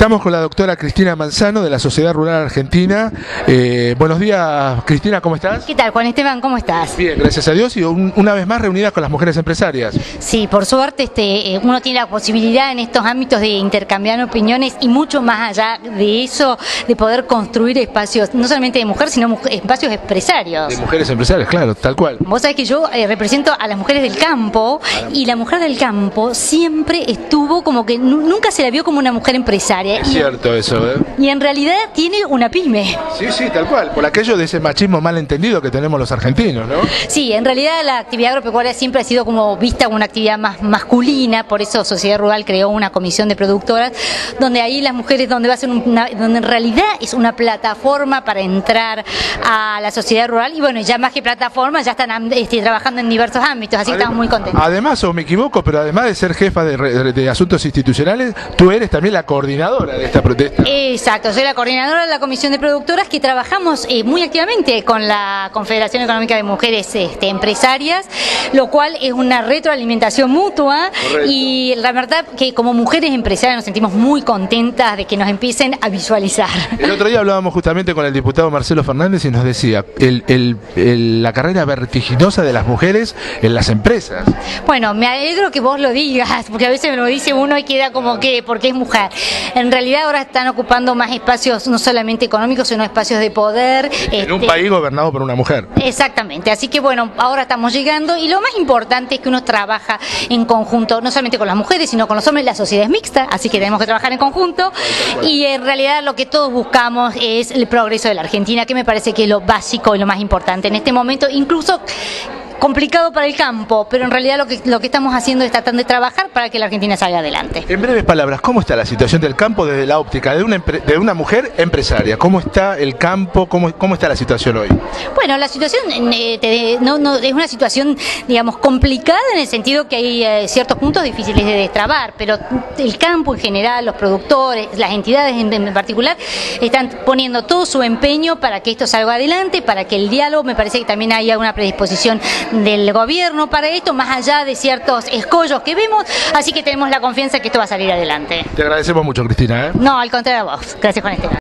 Estamos con la doctora Cristina Manzano de la Sociedad Rural Argentina. Eh, buenos días, Cristina, ¿cómo estás? ¿Qué tal, Juan Esteban? ¿Cómo estás? Bien, gracias a Dios y un- una vez más reunida con las mujeres empresarias. Sí, por suerte este, eh, uno tiene la posibilidad en estos ámbitos de intercambiar opiniones y mucho más allá de eso, de poder construir espacios, no solamente de mujer, sino espacios empresarios. De mujeres empresarias, claro, tal cual. Vos sabés que yo eh, represento a las mujeres del campo y la mujer del campo siempre estuvo como que nu- nunca se la vio como una mujer empresaria. Es Y- cierto eso, ¿eh? y en realidad tiene una pyme. Sí, sí, tal cual. Por aquello de ese machismo mal entendido que tenemos los argentinos, ¿no? Sí, en realidad la actividad agropecuaria siempre ha sido como vista como una actividad más masculina, por eso Sociedad Rural creó una comisión de productoras, donde ahí las mujeres, donde va a ser una, donde en realidad es una plataforma para entrar a la sociedad rural, y bueno, ya más que plataforma, ya están este, trabajando en diversos ámbitos, así que estamos muy contentos. Además, o me equivoco, pero además de ser jefa de, re- de asuntos institucionales, tú eres también la coordinadora de esta protesta. Exacto, soy la coordinadora de la Comisión de Productoras que trabajamos eh, muy activamente con la Confederación Económica de Mujeres este, Empresarias, lo cual es una retroalimentación mutua Correcto. y la verdad que como mujeres empresarias nos sentimos muy contentas de que nos empiecen a visualizar. El otro día hablábamos justamente con el diputado Marcelo Fernández y nos decía el- el- el- la carrera vertiginosa de las mujeres en las empresas. Bueno, me alegro que vos lo digas, porque a veces me lo dice uno y queda como que, porque es mujer. En realidad ahora están ocupando más espacios, no solamente económicos, sino espacios de poder. En un este, país gobernado por una mujer. Exactamente, así que bueno, ahora estamos llegando y lo más importante es que uno trabaja en conjunto, no solamente con las mujeres, sino con los hombres, la sociedad es mixta, así que tenemos que trabajar en conjunto y en realidad lo que todos buscamos es el progreso de la Argentina, que me parece que es lo básico y lo más importante en este momento, incluso complicado para el campo, pero en realidad lo que, lo que estamos haciendo es tratar de trabajar para que la Argentina salga adelante. En breves palabras, ¿cómo está la situación del campo desde la óptica de una, de una mujer empresaria? ¿Cómo está el campo? ¿Cómo, cómo está la situación hoy? Bueno, la situación eh, te- no, no, es una situación, digamos, complicada en el sentido que hay eh, ciertos puntos difíciles de destrabar, pero el campo en general, los productores, las entidades en, en particular, están poniendo todo su empeño para que esto salga adelante, para que el diálogo, me parece que también haya una predisposición del gobierno para esto, más allá de ciertos escollos que vemos, así que tenemos la confianza que esto va a salir adelante. Te agradecemos mucho, Cristina. ¿eh? No, al contrario a vos. Gracias, Juan Esteban.